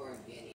organic.